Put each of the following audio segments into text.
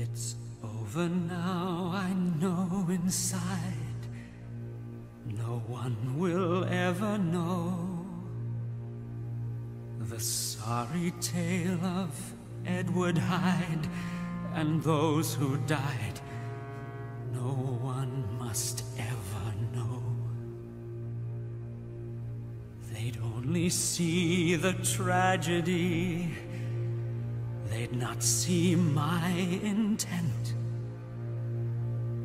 It's over now, I know inside. No one will ever know the sorry tale of Edward Hyde and those who died. No one must ever know. They'd only see the tragedy. They'd not see my intent.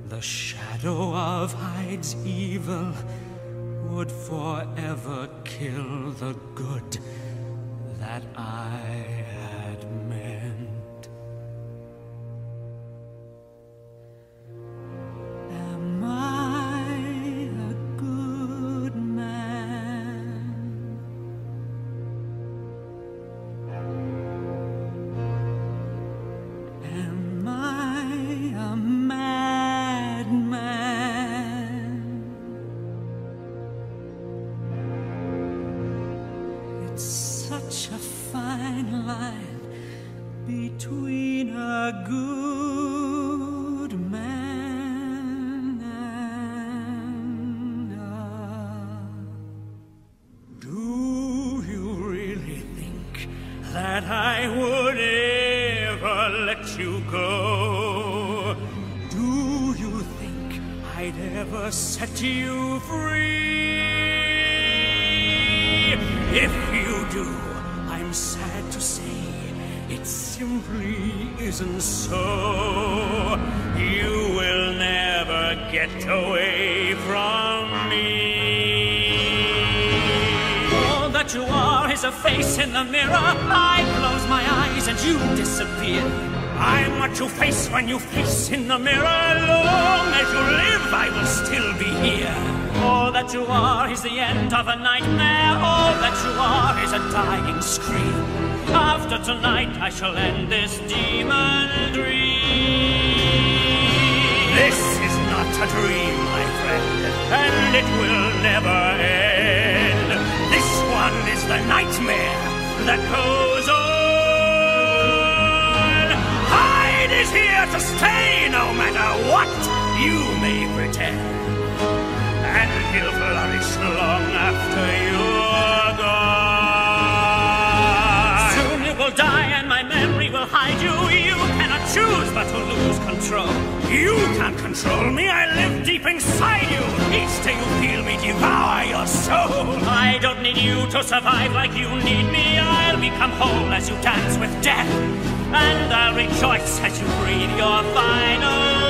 The shadow of Hyde's evil would forever kill the good that I such a fine line between a good man and a. Do you really think that I would ever let you go? Do you think I'd ever set you free? If do, I'm sad to say it simply isn't so. You will never get away from me. All that you are is a face in the mirror. I close my eyes and you disappear. I'm what you face when you face in the mirror. Long as you live, I will still be here. That you are is the end of a nightmare. All that you are is a dying scream. After tonight, I shall end this demon dream. This is not a dream, my friend, and it will never end. This one is the nightmare that goes on. Hyde is here to stay no matter what you may pretend. And he'll flourish long after you're gone. Soon you will die and my memory will hide you. You cannot choose but to lose control. You can't control me, I live deep inside you. Each day you feel me devour your soul. I don't need you to survive like you need me. I'll become whole as you dance with death. And I'll rejoice as you breathe your final